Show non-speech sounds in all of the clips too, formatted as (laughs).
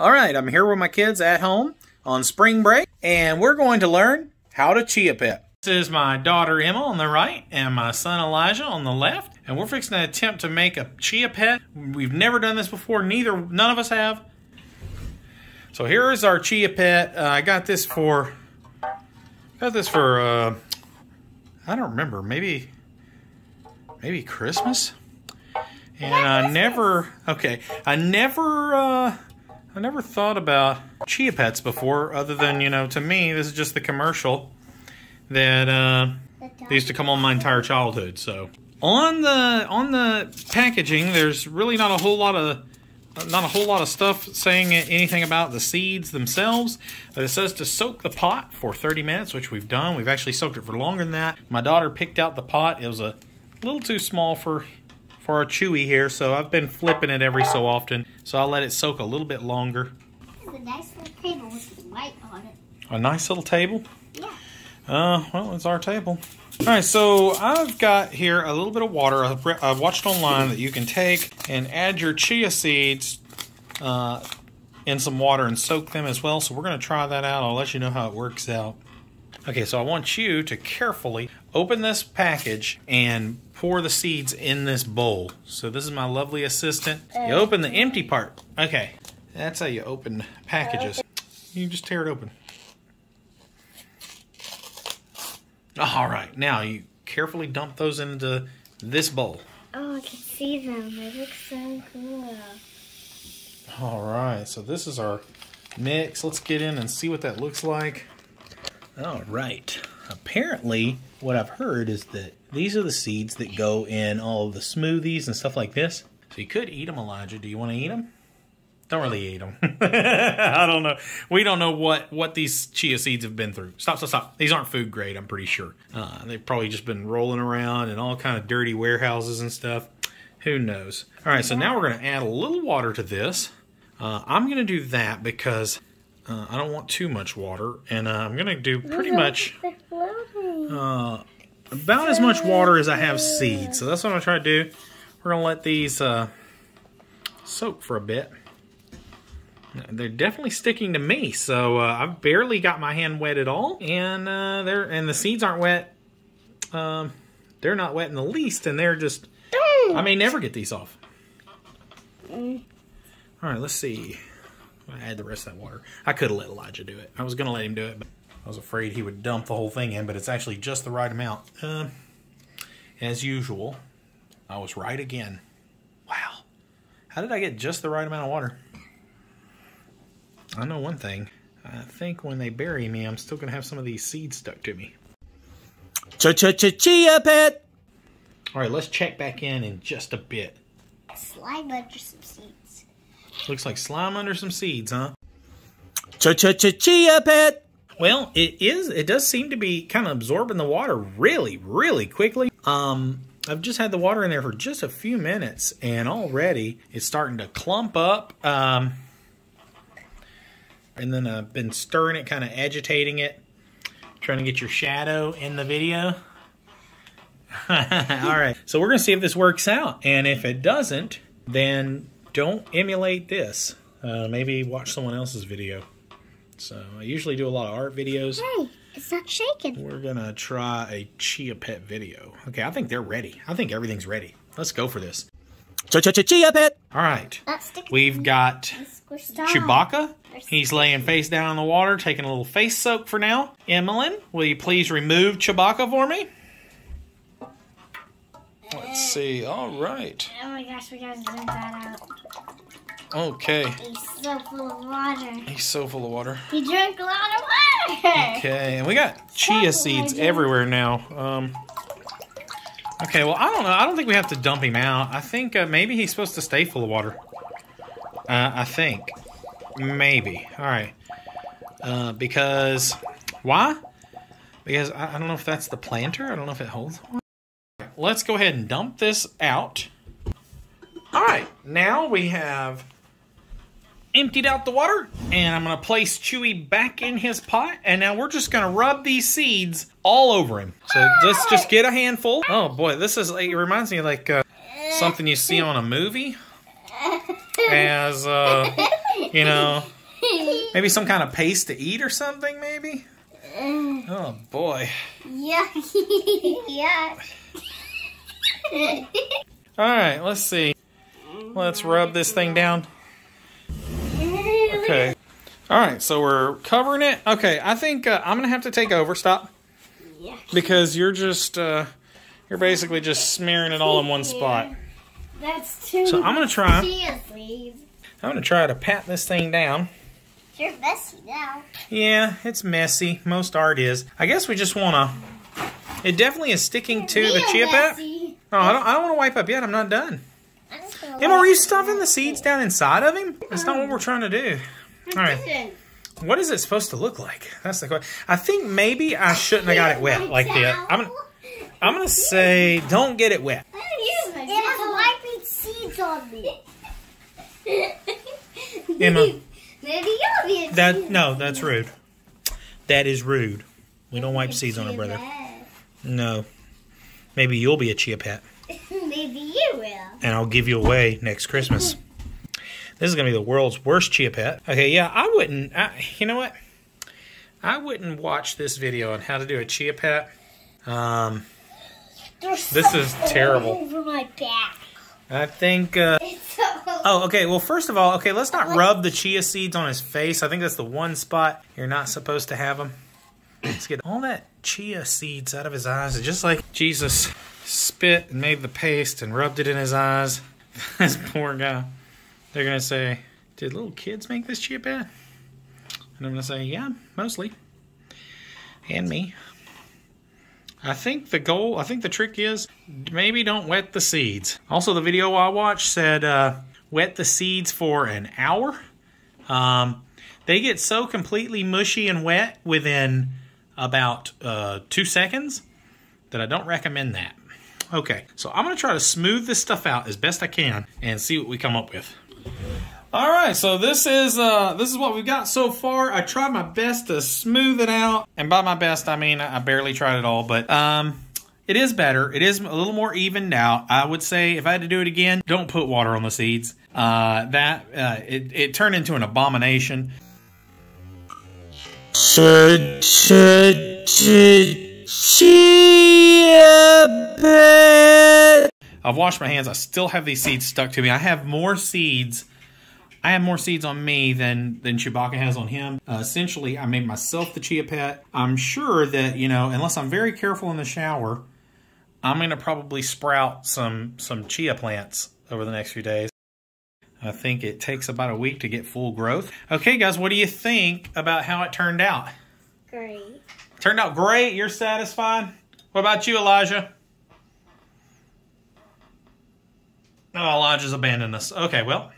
All right, I'm here with my kids at home on spring break, and we're going to learn how to chia pet. This is my daughter Emma on the right and my son Elijah on the left, and we're fixing to attempt to make a chia pet. We've never done this before, neither, none of us have. So here is our chia pet. Uh, I got this for, got this for, uh, I don't remember, maybe, maybe Christmas? And I never, okay, I never, uh, I never thought about chia pets before, other than, you know, to me, this is just the commercial that uh, they used to come on my entire childhood. So on the on the packaging, there's really not a whole lot of not a whole lot of stuff saying anything about the seeds themselves. It says to soak the pot for 30 minutes, which we've done. We've actually soaked it for longer than that. My daughter picked out the pot. It was a little too small for for our chewy here, so I've been flipping it every so often. So I'll let it soak a little bit longer. A nice little table with white on it. A nice little table? Yeah. Uh, well, it's our table. All right, so I've got here a little bit of water. I've, I've watched online that you can take and add your chia seeds uh, in some water and soak them as well. So we're going to try that out. I'll let you know how it works out. Okay, so I want you to carefully open this package and pour the seeds in this bowl. So this is my lovely assistant. You open the empty part. Okay, that's how you open packages. You just tear it open. All right, now you carefully dump those into this bowl. Oh, I can see them. They look so cool. All right, so this is our mix. Let's get in and see what that looks like. All right. Apparently, what I've heard is that these are the seeds that go in all the smoothies and stuff like this. So you could eat them, Elijah. Do you want to eat them? Don't really eat them. (laughs) I don't know. We don't know what what these chia seeds have been through. Stop, stop, stop. These aren't food grade. I'm pretty sure. Uh, they've probably just been rolling around in all kind of dirty warehouses and stuff. Who knows? All right. So now we're going to add a little water to this. Uh, I'm going to do that because uh, I don't want too much water, and uh, I'm going to do pretty much uh, about as much water as I have seeds. So that's what I'm going to try to do. We're going to let these uh, soak for a bit. They're definitely sticking to me, so uh, I've barely got my hand wet at all, and uh, they're and the seeds aren't wet. Um, they're not wet in the least, and they're just. I may never get these off. Mm. All right, let's see. I had the rest of that water. I could have let Elijah do it. I was going to let him do it, but I was afraid he would dump the whole thing in, but it's actually just the right amount. Uh, as usual, I was right again. Wow. How did I get just the right amount of water? I know one thing. I think when they bury me, I'm still going to have some of these seeds stuck to me. Ch-ch-ch-chia pet! All right, let's check back in in just a bit. Slide under some seeds. Looks like slime under some seeds, huh? Ch-ch-ch-chia pet! Well, it is. It does seem to be kind of absorbing the water really, really quickly. Um, I've just had the water in there for just a few minutes, and already it's starting to clump up. Um, and then I've been stirring it, kind of agitating it, trying to get your shadow in the video. (laughs) All right, so we're going to see if this works out, and if it doesn't, then don't emulate this. Uh, maybe watch someone else's video. So I usually do a lot of art videos. Hey, it's not shaking. We're gonna try a chia pet video. Okay, I think they're ready. I think everything's ready. Let's go for this. Chia pet. All right. We've got Chewbacca. He's laying face down in the water, taking a little face soak for now. Emmeline, will you please remove Chewbacca for me? Let's see. All right. Oh my gosh, we gotta zoom that out. Okay. He's so full of water. He's so full of water. He drank a lot of water. Okay, and we got chia seeds everywhere now. Um, okay, well, I don't know. I don't think we have to dump him out. I think uh, maybe he's supposed to stay full of water. Uh, I think. Maybe. All right. Uh, because, why? Because I, I don't know if that's the planter. I don't know if it holds Let's go ahead and dump this out. All right, now we have emptied out the water and I'm going to place Chewy back in his pot and now we're just going to rub these seeds all over him. So let's just get a handful. Oh boy, this is it reminds me of like uh, something you see on a movie as uh, You know, maybe some kind of paste to eat or something, maybe? Oh, boy. Yucky. (laughs) Yuck. (laughs) All right, let's see. Let's rub this thing down. Okay. All right, so we're covering it. Okay, I think uh, I'm going to have to take over. Stop. Yeah. Because you're just, uh, you're basically just smearing it all in one spot. That's too So I'm going to try. I'm going to try to pat this thing down. You're messy now. Yeah, it's messy. Most art is. I guess we just want to. It definitely is sticking to the chia pet. Oh, I don't, I don't want to wipe up yet. I'm not done. I'm just gonna Emma, were you stuffing the seeds down inside of him? That's not what we're trying to do. All right. What is it supposed to look like? That's the question. I think maybe I shouldn't have got it wet like that. I'm gonna, I'm gonna say don't get it wet. Was wiping seeds on me. Emma. Maybe you'll be a That no, that's rude. That is rude. We don't wipe seeds on our brother. No. Maybe you'll be a chia pet, Maybe you will. And I'll give you away next Christmas. This is gonna be the world's worst chia pet. Okay, yeah, I wouldn't. I, you know what? I wouldn't watch this video on how to do a chia pet. Um, This is terrible. over my back. I think. Uh, (laughs) Oh, okay. Well, first of all, okay, let's not rub the chia seeds on his face. I think that's the one spot you're not supposed to have them. Let's get all that chia seeds out of his eyes. It's just like Jesus spit and made the paste and rubbed it in his eyes. (laughs) this poor guy. They're going to say, Did little kids make this chia pet? And I'm going to say, Yeah, mostly. And me. I think the goal, I think the trick is maybe don't wet the seeds. Also, the video I watched said uh, wet the seeds for an hour. Um, they get so completely mushy and wet within about uh, two seconds that I don't recommend that. Okay, so I'm to try to smooth this stuff out as best I can and see what we come up with. All right, so this is uh, this is what we've got so far. I tried my best to smooth it out, and by my best I mean I barely tried it all, but um, it is better. It is a little more evened out. I would say if I had to do it again, don't put water on the seeds. Uh, that uh, it it turned into an abomination. I've washed my hands. I still have these seeds stuck to me. I have more seeds. I have more seeds on me than than Chewbacca has on him. Uh, essentially, I made myself the chia pet. I'm sure that you know, unless I'm very careful in the shower, I'm going to probably sprout some some chia plants over the next few days. I think it takes about a week to get full growth. Okay, guys, what do you think about how it turned out? great. Turned out great. You're satisfied. What about you, Elijah? Oh, Elijah's abandoned us. Okay, well,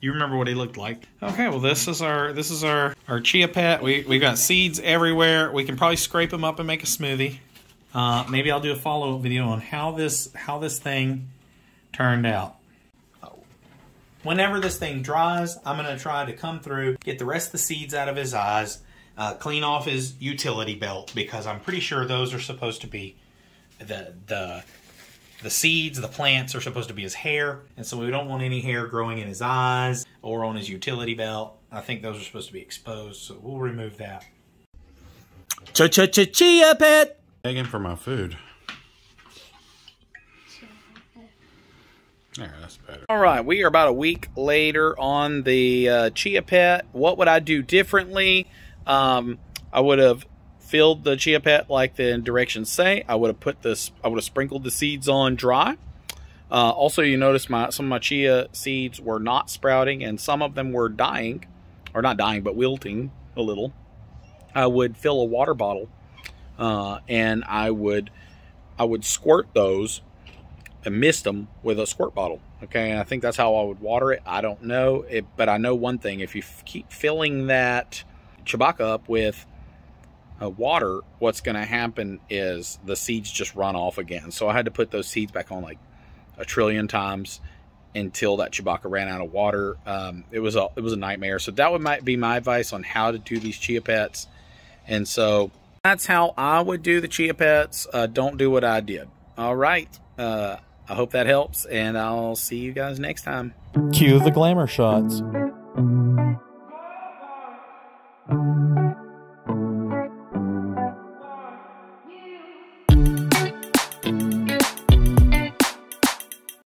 you remember what he looked like. Okay, well, this is our this is our our chia pet. We we've got seeds everywhere. We can probably scrape them up and make a smoothie. Uh, maybe I'll do a follow up video on how this how this thing turned out. Whenever this thing dries, I'm gonna try to come through, get the rest of the seeds out of his eyes, uh, clean off his utility belt because I'm pretty sure those are supposed to be the the the seeds, the plants are supposed to be his hair, and so we don't want any hair growing in his eyes or on his utility belt. I think those are supposed to be exposed, so we'll remove that. Cha cha cha chia pet. Begging for my food. There, that's better. All right, we are about a week later on the uh, chia pet. What would I do differently? Um, I would have filled the chia pet like the directions say. I would have put this. I would have sprinkled the seeds on dry. Uh, also, you notice my some of my chia seeds were not sprouting, and some of them were dying, or not dying, but wilting a little. I would fill a water bottle, uh, and I would I would squirt those and mist them with a squirt bottle. Okay, and I think that's how I would water it. I don't know, it, but I know one thing: if you keep filling that Chewbacca up with uh, water, what's going to happen is the seeds just run off again. So I had to put those seeds back on like a trillion times until that Chewbacca ran out of water. Um, it was a it was a nightmare. So that would might be my advice on how to do these chia pets. And so that's how I would do the chia pets. Uh, don't do what I did. All right. Uh, I hope that helps, and I'll see you guys next time. Cue the glamour shots.